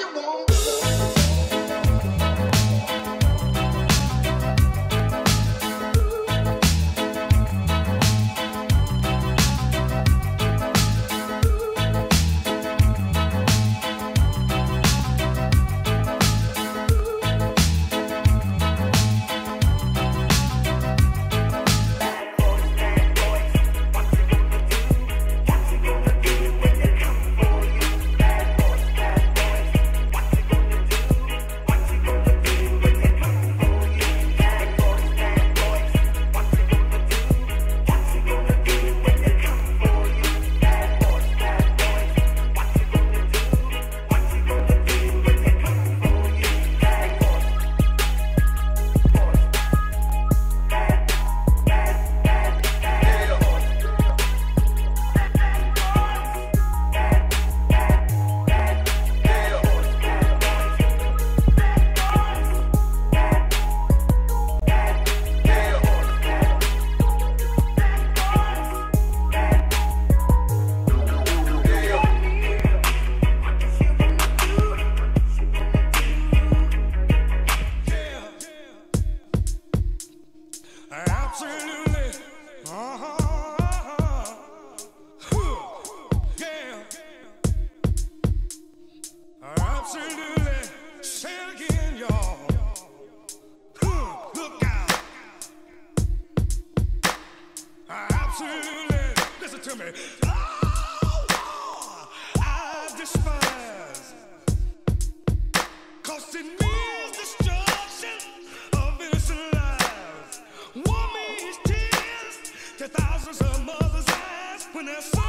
de bom. feeling. Listen to me. Oh, I despise. Cause it means destruction of innocent lives. War means tears to thousands of mothers' eyes when they're.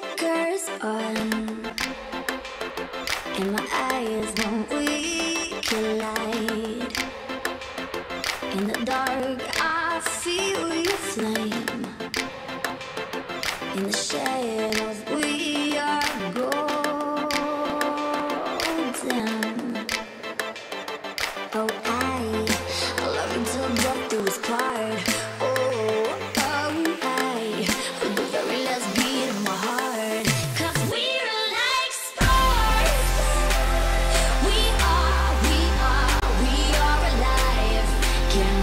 flickers on, and my eyes don't. again.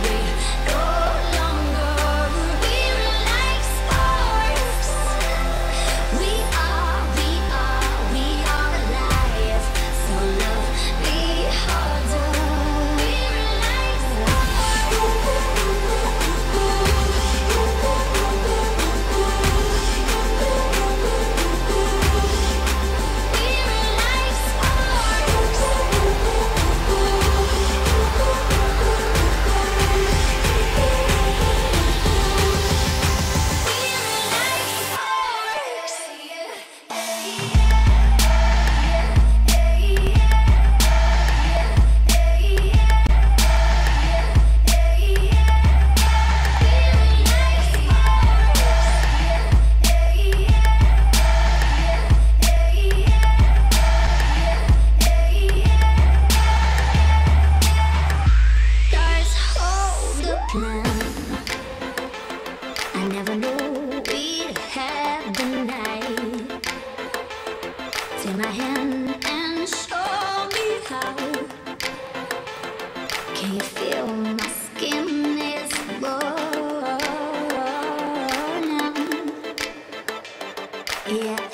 Yeah,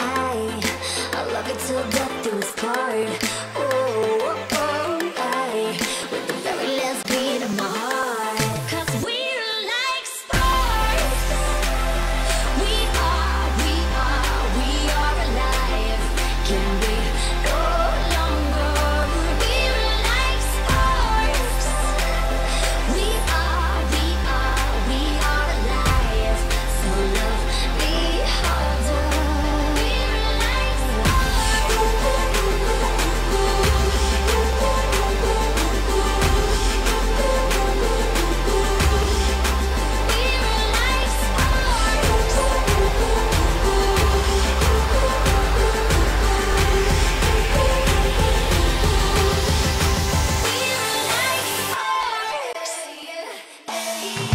Hello.